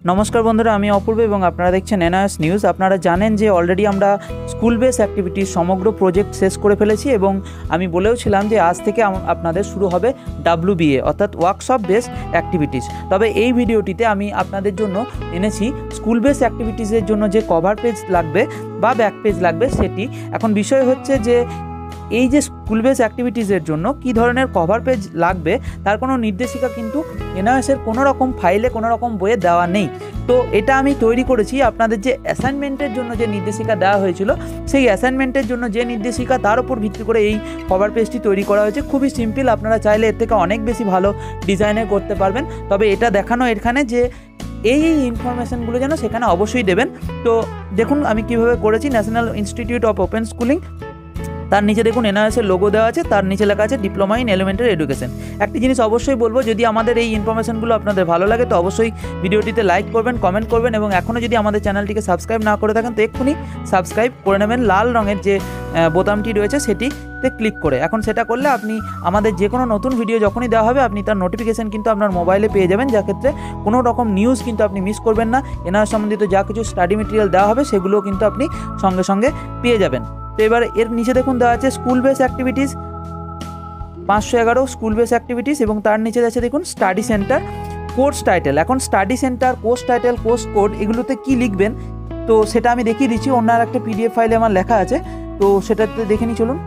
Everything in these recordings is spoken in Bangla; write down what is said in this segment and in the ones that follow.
নমস্কার বন্ধুরা, আমি অপূর্ব এবং আপনারা দেখছেন এনআইএস নিউজ আপনারা জানেন যে অলরেডি আমরা স্কুল বেস অ্যাক্টিভিটির সমগ্র প্রজেক্ট শেষ করে ফেলেছি এবং আমি বলেও ছিলাম যে আজ থেকে আপনাদের শুরু হবে ডাব্লিউবিএ অর্থাৎ ওয়ার্কশপ বেস অ্যাক্টিভিটিস তবে এই ভিডিওটিতে আমি আপনাদের জন্য এনেছি স্কুল বেস অ্যাক্টিভিটিসের জন্য যে কভার পেজ লাগবে বা ব্যাক পেজ লাগবে সেটি। এখন বিষয় হচ্ছে যে এই যে স্কুল বেস অ্যাক্টিভিটিসের জন্য কি ধরনের কভার পেজ লাগবে, তার কোনো নির্দেশিকা কিন্তু এনআইএসের কোনো রকম ফাইলে কোনো রকম বইয়ে দেওয়া নেই। তো এটা আমি তৈরি করেছি আপনাদের যে অ্যাসাইনমেন্টের জন্য যে নির্দেশিকা দেওয়া হয়েছিল, সেই অ্যাসাইনমেন্টের জন্য যে নির্দেশিকা, তার উপর ভিত্তি করে এই কভার পেজটি তৈরি করা হয়েছে। খুবই সিম্পল আপনারা চাইলে এর থেকে অনেক বেশি ভালো ডিজাইনের করতে পারবেন। তবে এটা দেখানো এখানে যে এই এই ইনফরমেশনগুলো যেন সেখানে অবশ্যই দেবেন। তো দেখুন আমি কীভাবে করেছি national institute of open schooling তার নিচে দেখুন এনআরএস এর লোগো দেওয়া আছে, তার নিচে লেখা আছে ডিপ্লোমা ইন এলিমেন্টারি এডুকেশন একটি জিনিস অবশ্যই বলব, যদি আমাদের এই ইনফরমেশনগুলো আপনাদের ভালো লাগে, তো অবশ্যই ভিডিওটিতে লাইক করবেন কমেন্ট করবেন, এবং এখনও যদি আমাদের চ্যানেলটিকে সাবস্ক্রাইব না করে থাকেন, তো এক্ষুনি সাবস্ক্রাইব করে নেবেন। লাল রঙের যে বোতামটি রয়েছে, সেটিতে ক্লিক করে। এখন সেটা করলে আপনি আমাদের যে কোনো নতুন ভিডিও যখনই দেওয়া হবে, আপনি তার নোটিফিকেশন কিন্তু আপনার মোবাইলে পেয়ে যাবেন। যার ক্ষেত্রে কোনো রকম নিউজ কিন্তু আপনি মিস করবেন না। এনার সম্বন্ধিত যা কিছু স্টাডি মেটেরিয়াল দেওয়া হবে, সেগুলোও কিন্তু আপনি সঙ্গে সঙ্গে পেয়ে যাবেন। তো এবার এর নিচে দেখুন দেওয়া আছে স্কুল বেস অ্যাক্টিভিটিস পাঁচশো এগারো স্কুল বেস অ্যাক্টিভিটিস এবং তার নিচে আছে দেখুন স্টাডি সেন্টার কোর্স টাইটেল এখন study centre course title course code এগুলোতে কি লিখবেন? তো সেটা আমি দেখিয়ে দিচ্ছি, অন্য একটা পিডিএফ ফাইলে আমার লেখা আছে। তো সেটাতে দেখে নিই, চলুন।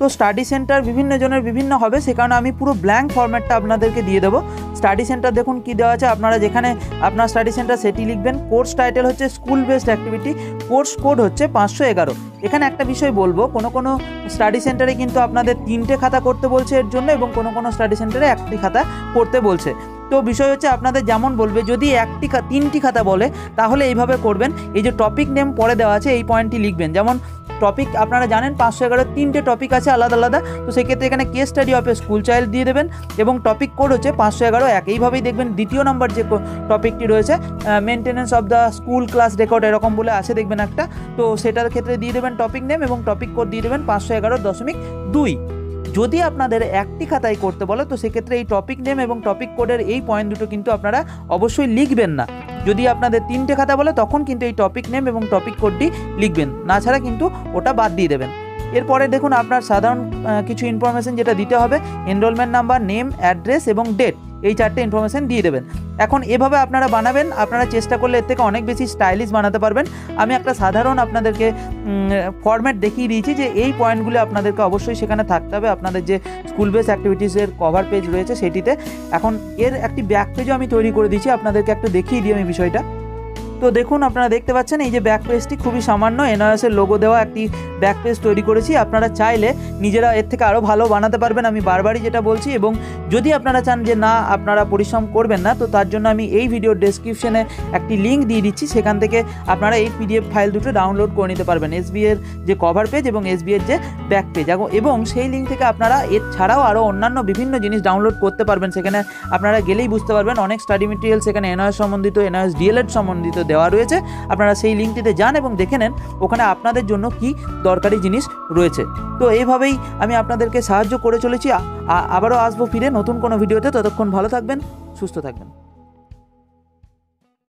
তো স্টাডি সেন্টার বিভিন্ন জনের বিভিন্ন হবে, সে কারণে আমি পুরো ব্ল্যাঙ্ক ফর্ম্যাটটা আপনাদেরকে দিয়ে দেবো। স্টাডি সেন্টার দেখুন কি দেওয়া আছে, আপনারা যেখানে আপনার স্টাডি সেন্টার সেটি লিখবেন। কোর্স টাইটেল হচ্ছে school based activity course code হচ্ছে পাঁচশো এগারো। এখানে একটা বিষয় বলব, কোনো কোনো স্টাডি সেন্টারে কিন্তু আপনাদের তিনটে খাতা করতে বলছে এর জন্য এবং কোনো কোনো স্টাডি সেন্টারে একটি খাতা করতে বলছে। তো বিষয় হচ্ছে আপনাদের যেমন বলবে, যদি একটি তিনটি খাতা বলে, তাহলে এইভাবে করবেন। এই যে টপিক নেম পরে দেওয়া আছে, এই পয়েন্টটি লিখবেন। যেমন টপিক আপনারা জানেন, পাঁচশো এগারো তিনটে টপিক আছে আলাদা আলাদা। তো সেক্ষেত্রে এখানে case study of a school child দিয়ে দেবেন এবং টপিক কোড হচ্ছে পাঁচশো এগারো এক। এইভাবেই দেখবেন দ্বিতীয় নম্বর যে টপিকটি রয়েছে maintenance of the school class record এরকম বলে আছে দেখবেন একটা। তো সেটার ক্ষেত্রে দিয়ে দেবেন টপিক নেম এবং টপিক কোড দিয়ে দেবেন পাঁচশো এগারো দশমিক দুই। যদি আপনাদের একটি খাতায় করতে বলে, তো সেক্ষেত্রে এই টপিক নেম এবং টপিক কোডের এই পয়েন্ট দুটো কিন্তু আপনারা অবশ্যই লিখবেন না। যদি আপনাদের তিনটে খাতা বলে, তখন কিন্তু এই টপিক নেম এবং টপিক কোডটি লিখবেন। না ছাড়া কিন্তু ওটা বাদ দিয়ে দেবেন। এরপরে দেখুন আপনার সাধারণ কিছু ইনফরমেশন যেটা দিতে হবে। এনরোলমেন্ট নাম্বার নেম অ্যাড্রেস এবং ডেট এই চারটে ইনফরমেশান দিয়ে দেবেন। এখন এভাবে আপনারা বানাবেন, আপনারা চেষ্টা করলে এর থেকে অনেক বেশি স্টাইলিশ বানাতে পারবেন। আমি একটা সাধারণ আপনাদেরকে ফর্ম্যাট দেখিয়ে দিয়েছি যে এই পয়েন্টগুলো আপনাদেরকে অবশ্যই সেখানে থাকতে হবে। আপনাদের যে স্কুল বেস অ্যাক্টিভিটিসের কভার পেজ রয়েছে সেটিতে। এখন এর একটি ব্যাক পেজও আমি তৈরি করে দিয়েছি। আপনাদেরকে একটু দেখিয়ে দিই আমি বিষয়টা। তো দেখুন, আপনারা দেখতে পাচ্ছেন, এই যে ব্যাক পেজটি খুবই সামান্য এনআরএসের লোগো দেওয়া একটি ব্যাক পেজ তৈরি করেছি। আপনারা চাইলে নিজেরা এর থেকে আরও ভালো বানাতে পারবেন, আমি বারবারই যেটা বলছি। এবং যদি আপনারা চান যে না, আপনারা পরিশ্রম করবেন না, তো তার জন্য আমি এই ভিডিওর ডেসক্রিপশনে একটি লিঙ্ক দিয়ে দিচ্ছি। সেখান থেকে আপনারা এই পিডিএফ ফাইল দুটো ডাউনলোড করে নিতে পারবেন এসবি এর যে কভার পেজ এবং এসবি এর যে ব্যাক পেজ এবং সেই লিঙ্ক থেকে আপনারা এর ছাড়াও আরও অন্যান্য বিভিন্ন জিনিস ডাউনলোড করতে পারবেন। সেখানে আপনারা গেলেই বুঝতে পারবেন, অনেক স্টাডি মেটেরিয়াল সেখানে এনআইএস সম্বন্ধিত এনআইএস ডিএলএড সম্বন্ধিত দেওয়া রয়েছে। আপনারা সেই লিঙ্কটিতে যান এবং দেখে নেন ওখানে আপনাদের জন্য কি দরকারি জিনিস রয়েছে। তো এইভাবেই আমি আপনাদেরকে সাহায্য করে চলেছি। আবারও আসব ফিরে নতুন কোনো ভিডিওতে। ততক্ষণ ভালো থাকবেন, সুস্থ থাকবেন।